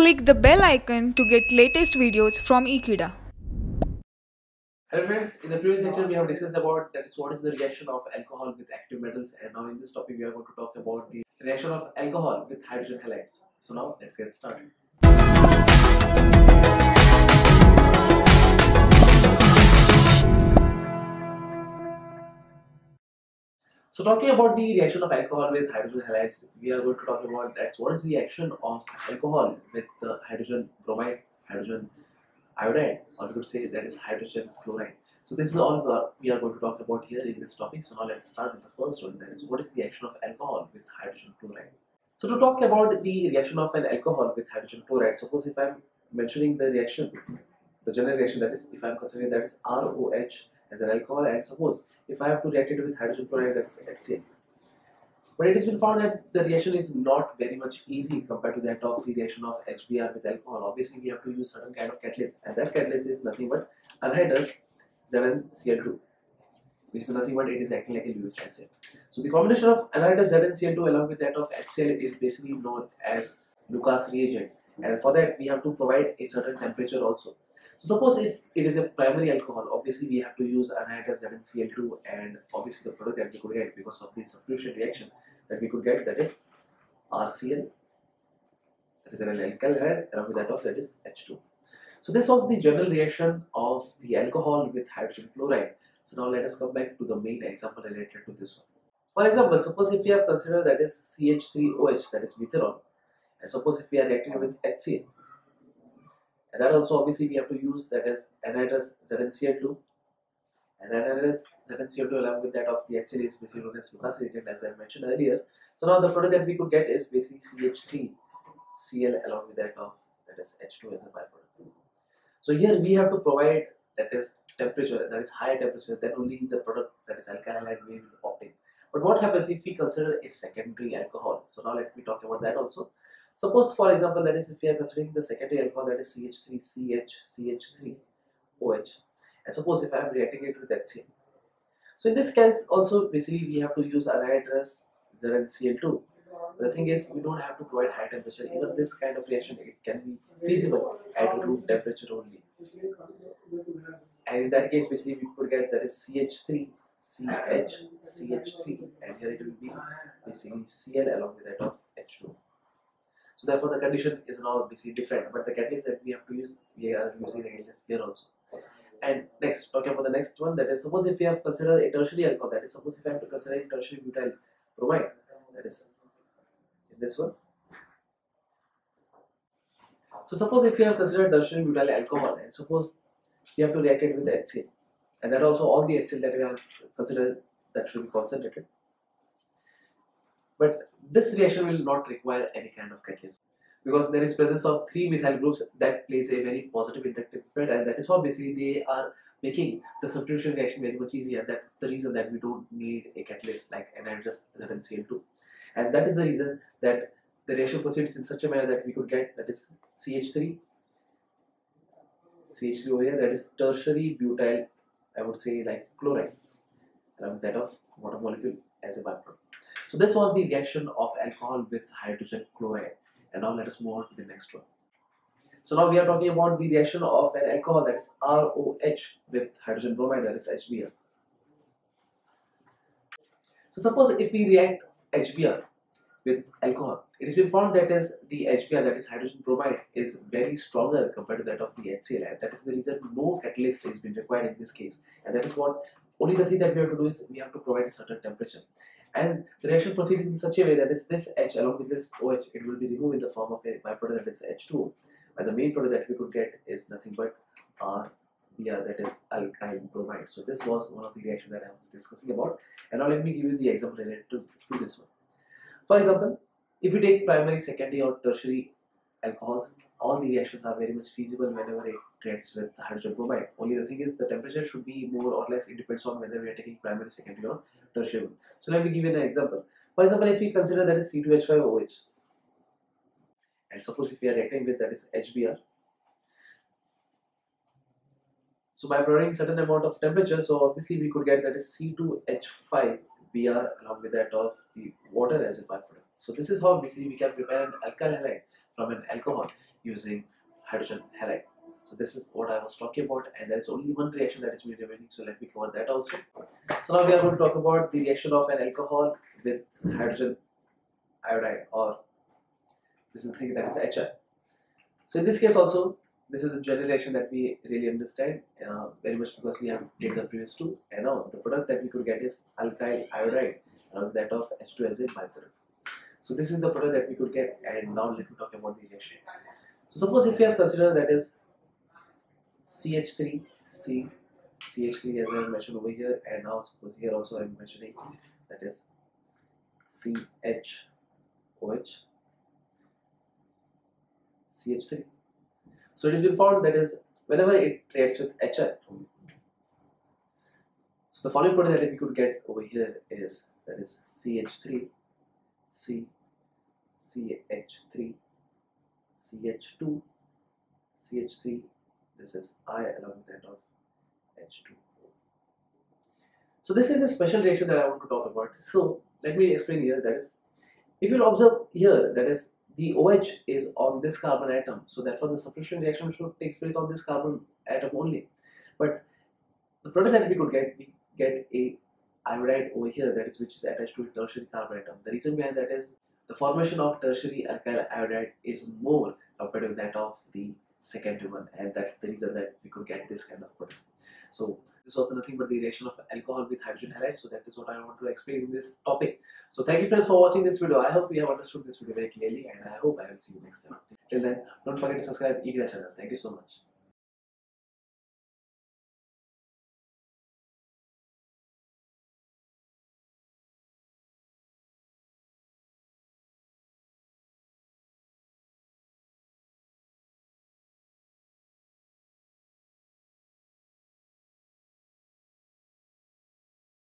Click the bell icon to get latest videos from Ekeeda. Hello friends, in the previous lecture we have discussed about that is what is the reaction of alcohol with active metals and now in this topic we are going to talk about the reaction of alcohol with hydrogen halides. So now let's get started. So talking about the reaction of alcohol with hydrogen halides, we are going to talk about that what is the reaction of alcohol with hydrogen bromide, hydrogen iodide, or we could say that is hydrogen chloride. So this is all we are going to talk about here in this topic. So now let's start with the first one. That is what is the action of alcohol with hydrogen chloride. So to talk about the reaction of an alcohol with hydrogen chloride, suppose if I'm mentioning the reaction, the general reaction that is if I'm considering that is ROH as an alcohol and suppose if I have to react it with hydrogen chloride that's HCl. But it has been found that the reaction is not very much easy compared to that of the reaction of HBr with alcohol. Obviously, we have to use certain kind of catalyst, and that catalyst is nothing but anhydrous ZnCl2, which is nothing but it is acting like a Lewis acid. So the combination of anhydrous ZnCl2 along with that of HCl is basically known as Lucas reagent, and for that we have to provide a certain temperature also. Suppose if it is a primary alcohol, obviously we have to use anhydrous ZnCl2 and obviously the product that we could get because of the substitution reaction that we could get that is RCl that is an alkyl along with that of that is H2. So this was the general reaction of the alcohol with hydrogen chloride. So now let us come back to the main example related to this one. For example, suppose if we have considered that is CH3OH that is methanol and suppose if we are reacting with HCl and that also obviously we have to use that as anhydrous ZnCl2 and anhydrous ZnCl2 along with that of the HCl is basically known as Lucas reagent as I mentioned earlier. So now the product that we could get is basically CH3Cl along with that of that is H2 as a byproduct. So here we have to provide that is temperature that is higher temperature then only the product that is alkyl halide will be obtained. But what happens if we consider a secondary alcohol? So now let me talk about that also. Suppose for example that is if we are considering the secondary alcohol that is CH3CH CH3OH and suppose if I am reacting it with HCl. So in this case also basically we have to use anhydrous ZnCl2. The thing is we don't have to provide high temperature even this kind of reaction it can be feasible at room temperature only. And in that case basically we could get that is CH3 CH CH3 and here it will be basically Cl along with that of H2. So therefore the condition is now basically different but the catalyst that we have to use we are using the catalyst here also. And next talking about the next one that is suppose if we have considered a tertiary alcohol that is suppose if I have to consider a tertiary butyl bromide that is in this one. So suppose if we have considered tertiary butyl alcohol and suppose we have to react it with HCl and that also all the HCl that we have considered that should be concentrated but this reaction will not require any kind of catalyst because there is presence of three methyl groups that plays a very positive inductive effect and that is how basically they are making the substitution reaction very much easier. That's the reason that we don't need a catalyst like anhydrous ZnCl2 and that is the reason that the reaction proceeds in such a manner that we could get that is CH3 CH3 over here that is tertiary butyl I would say like chloride along that of water molecule as a byproduct. So this was the reaction of alcohol with hydrogen chloride. And now let us move on to the next one. So now we are talking about the reaction of an alcohol that is ROH with hydrogen bromide that is HBr. So suppose if we react HBr with alcohol, it has been found that is the HBr that is hydrogen bromide is very stronger compared to that of the HCl and that is the reason no catalyst has been required in this case and that is what only the thing that we have to do is we have to provide a certain temperature and the reaction proceeds in such a way that is this H along with this OH it will be removed in the form of a byproduct that is H2 and the main product that we could get is nothing but RBr that is alkyl bromide. So this was one of the reactions that I was discussing about. And now let me give you the example related to, to this one. For example if you take primary secondary or tertiary alcohols all the reactions are very much feasible whenever it reacts with hydrogen bromide. Only the thing is the temperature should be more or less, it depends on whether we are taking primary, secondary or tertiary. So let me give you an example. For example, if we consider that is C2H5OH and suppose if we are reacting with that is HBr. So by providing certain amount of temperature, so obviously we could get that is C2H5Br along with that of the water as a byproduct. So this is how basically we can prepare an alkyl halide from an alcohol using hydrogen halide. So this is what I was talking about and there is only one reaction that is remaining so let me cover that also. So now we are going to talk about the reaction of an alcohol with hydrogen iodide or this is the thing that is HI. So in this case also this is the general reaction that we really understand uh, very much because we have did the previous two and now the product that we could get is alkyl iodide along that of H2 as a byproduct. So this is the product that we could get and now let me talk about the reaction. So suppose if we have considered that is CH3, C, CH3 as I have mentioned over here and now suppose here also I am mentioning that is CHOH, CH3. So it has been found that is whenever it reacts with HI, so the following product that we could get over here is that is CH3, C, CH3, CH2, CH3, this is I along with that of H2. So this is a special reaction that I want to talk about. So let me explain here that is, if you'll observe here that is the OH is on this carbon atom. So therefore the substitution reaction should take place on this carbon atom only. But the product that we could get, we get a iodide over here that is which is attached to a tertiary carbon atom. The reason behind that is the formation of tertiary alkyl iodide is more compared to that of the secondary one and that's the reason that we could get this kind of product. So this was nothing but the reaction of alcohol with hydrogen halide. So that is what I want to explain in this topic. So thank you friends for watching this video. I hope you have understood this video very clearly and I hope I will see you next time. Till then, don't forget to subscribe to the channel. Thank you so much.